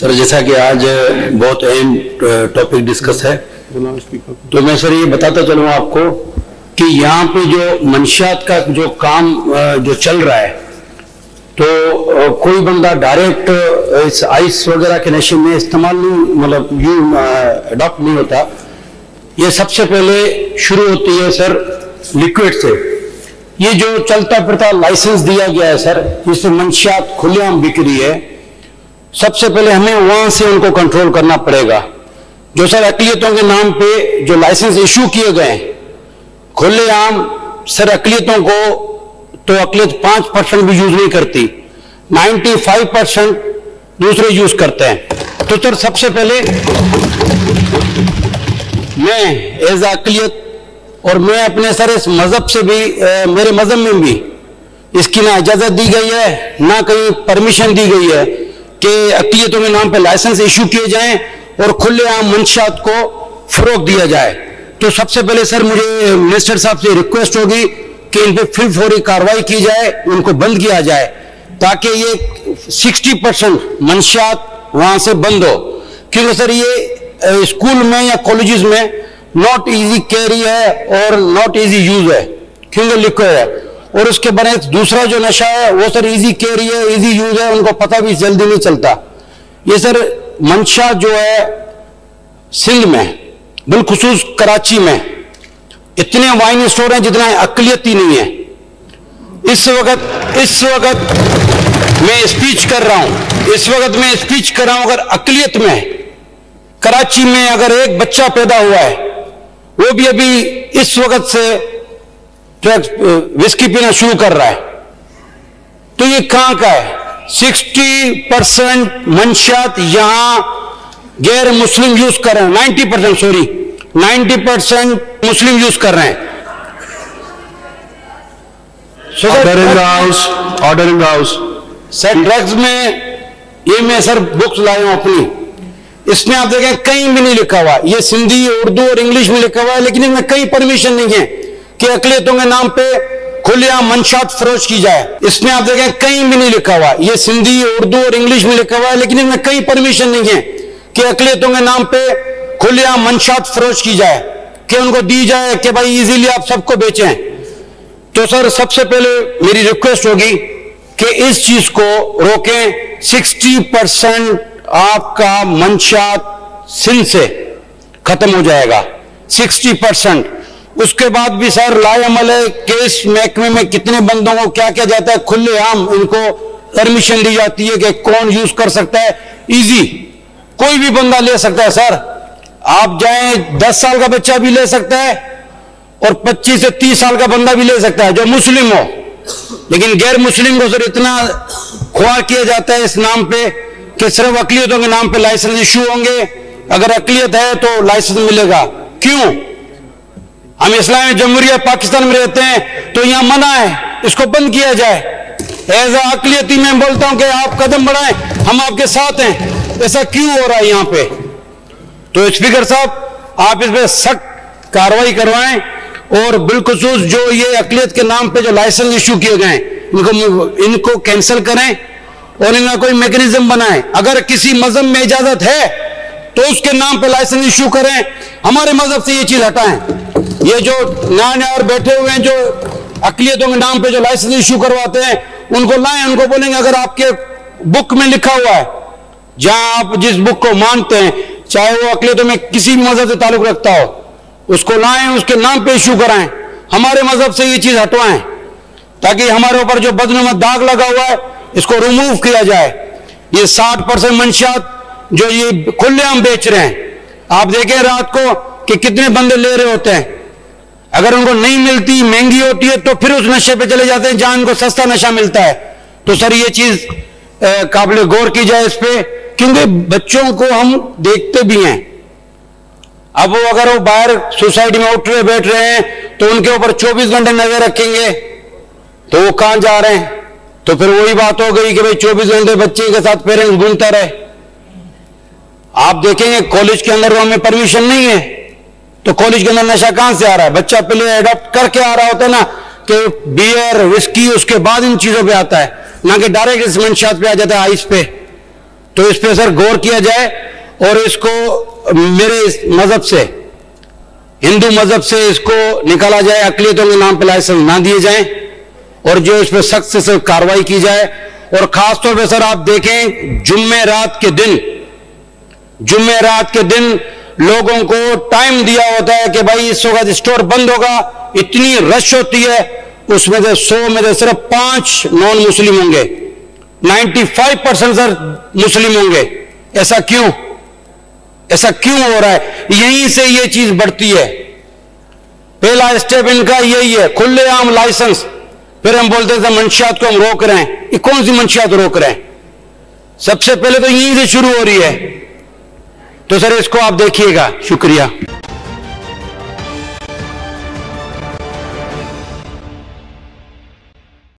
Sir, जैसा कि आज बहुत अहम टॉपिक डिस्कस है। तो मैं सर ये बताता चलूँ आपको कि यहाँ पे जो मंशियात का जो काम जो चल रहा है तो कोई बंदा डायरेक्ट इस आइस वगैरह के नशे में इस्तेमाल नहीं मतलब यू अडॉप्ट नहीं होता। ये सबसे पहले शुरू होती है सर लिक्विड से। ये जो चलता फिरता लाइसेंस दिया गया है सर जिसमें मंशियात खुलेआम बिक रही है सबसे पहले हमें वहाँ से उनको कंट्रोल करना पड़ेगा। जो सर अकलियतों के नाम पे जो लाइसेंस इशू किए गए हैं खुलेआम सर अकलियतों को तो अकलियत पाँच परसेंट भी यूज़ नहीं करती 95 परसेंट दूसरे यूज़ करते हैं। तो सर सबसे पहले मैं एज अकलियत और मैं अपने सर इस मज़हब से भी अ, मेरे मज़हब में भी इसकी ना इजाज़त दी गई है ना कहीं परमिशन दी गई है। कि अकलियतों के नाम पर लाइसेंस इशू किए जाएँ और खुलेआम मंशात को फरोग दिया जाए। तो सबसे पहले सर, मुझे मिनिस्टर साहब से रिक्वेस्ट होगी कि इन पर फिर फौरी कार्रवाई की जाए, उनको बंद किया जाए, ताकि ये 60 परसेंट मंशियात वहाँ से बंद हो। क्योंकि सर, ये स्कूल में या कॉलेजेस में नॉट इजी कैरी है और नॉट इजी यूज़ है। क्योंकि लिखो है। और उसके बने दूसरा जो नशा है, वो सर इजी कैरी है इजी यूज़ है, उनको पता भी जल्दी नहीं चलता। ये सर मंशा जो है, सिंध में, बिलखसूस कराची में, इतने वाइन स्टोर हैं जितना अकलियत ही नहीं है। इस वक्त इस वक्त मैं स्पीच कर रहा हूँ, इस वक्त मैं स्पीच कर रहा हूँ, अगर अकलियत में, कराची में अगर एक बच्चा पैदा हुआ है, वो भी अभी इस वक्त से ड्रग्स विस्की पीना शुरू कर रहा है। तो ये कहाँ का है? 60 परसेंट मंशियात यहाँ गैर मुस्लिम यूज़ कर रहे हैं। 90 percent sorry 90 percent Muslim use कर रहे हैं. Order in the house. Sir drugs में ये मैं सर बुक्स लाया हूँ अपनी। इसमें आप देखें कहीं भी नहीं लिखा हुआ। ये सिंधी उर्दू और इंग्लिश में लिखा हुआ है लेकिन इनमें कहीं परमिशन नहीं है। कि अकलियतों के नाम पे खुलेआम मंशात फरोश की जाए। इसमें आप देखें, कहीं भी नहीं लिखा हुआ। ये सिंधी, उर्दू और इंग्लिश में लिखा हुआ है, लेकिन इसमें कहीं परमिशन नहीं है कि अकलियतों के नाम पे खुलेआम मंशात फरोश की जाए, कि उनको दी जाए कि भाई इजीली आप सबको बेचें। तो सर, सबसे पहले मेरी रिक्वेस्ट होगी कि इस चीज़ को रोकें। 60 परसेंट आपका मंशात सिंध से खत्म हो जाएगा। 60 परसेंट उसके बाद भी सर लाएमल है, केस महकमे में कितने बंदों को क्या किया जाता है, खुलेआम इनको परमिशन दी जाती है कि कौन यूज़ कर सकता है। इजी कोई भी बंदा ले सकता है, सर। आप जाए 10 साल का बच्चा भी ले सकता है और 25 से 30 साल का बंदा भी ले सकता है, जो मुस्लिम हो। लेकिन गैर मुस्लिम को सर इतना ख्वार किया जाता है इस नाम पे कि सिर्फ़ अकलियतों के नाम पे लाइसेंस इशू होंगे। अगर अकलियत है तो लाइसेंस मिलेगा। क्यों? हम इस्लामी जमहूरिया पाकिस्तान में रहते हैं तो यहाँ मना है, इसको बंद किया जाए। एज अकलियती मैं बोलता हूँ कि आप कदम बढ़ाएँ, हम आपके साथ हैं। ऐसा क्यों हो रहा है यहाँ पे? तो स्पीकर साहब, आप इस पर सख्त कार्रवाई करवाएँ और बिलखसूस जो ये अकलियत के नाम पे जो लाइसेंस इशू किए गए इनको इनको कैंसिल करें और इनका कोई मैकेनिज्म बनाएँ। अगर किसी मज़हब में इजाज़त है तो उसके नाम पे लाइसेंस इशू करें। हमारे मज़हब से ये चीज़ हटाएँ। ये जो नया नया और बैठे हुए हैं, जो अकलियतों के नाम पे जो लाइसेंस इशू करवाते हैं, उनको लाएँ, उनको बोलेंगे, अगर आपके बुक में लिखा हुआ है, जहाँ आप जिस बुक को मानते हैं, चाहे वो अकलियतों में किसी भी मज़हब से ताल्लुक रखता हो, उसको लाएँ, उसके नाम पे इशू कराएँ, हमारे मज़हब से ये चीज़ हटवाएँ, ताकि हमारे ऊपर जो बदनुमा दाग लगा हुआ है, इसको रिमूव किया जाए। ये 60 परसेंट मंशियात जो ये खुलेआम बेच रहे हैं। आप देखें रात को कि कितने बंदे ले रहे होते हैं। अगर उनको नहीं मिलती, महँगी होती है तो फिर उस नशे पे चले जाते हैं जहाँ उनको सस्ता नशा मिलता है। तो सर, ये चीज़ काबिल गौर की जाए इस पर क्योंकि बच्चों को हम देखते भी हैं। अब वो अगर वो बाहर सोसाइटी में उठ रहे, बैठ रहे हैं तो उनके ऊपर 24 घंटे नज़र रखेंगे तो वो कहाँ जा रहे हैं? तो फिर वही बात हो गई कि भाई 24 घंटे बच्चे के साथ पेरेंट्स घूमता रहे। आप देखेंगे, कॉलेज के अंदर वो हमें परमिशन नहीं है। तो कॉलेज के अंदर नशा कहाँ से आ रहा है? बच्चा पहले अडॉप्ट करके आ रहा होता है ना कि बियर विस्की उसके बाद इन चीज़ों पे आता है। ना कि डायरेक्ट इस मंशात पे आ जाता है आइस पे। तो इस पे सर गौर किया जाए और इसको मेरे इस मज़हब से, हिंदू मज़हब से इसको निकाला जाए, अकलीतों के नाम पर लाइसेंस ना दिए जाए और जो इस पर सख्त से कार्रवाई की जाए। और खासतौर पर सर आप देखें, जुम्मे रात के दिन, जुम्मे रात के दिन लोगों को टाइम दिया होता है कि भाई इस वक्त स्टोर बंद होगा। इतनी रश होती है। उसमें से सौ में से सिर्फ़ पाँच नॉन मुस्लिम होंगे। 95 परसेंट सर मुस्लिम होंगे। ऐसा क्यों? ऐसा क्यों हो रहा है? यहीं से ये चीज़ बढ़ती है। पहला स्टेप इनका यही है, खुलेआम लाइसेंस फिर हम बोलते थे मंशियात को हम रोक रहे हैं। ये कौन सी मंशियात रोक रहे हैं? सबसे पहले तो यहीं से शुरू हो रही है। तो सर इसको आप देखिएगा। शुक्रिया।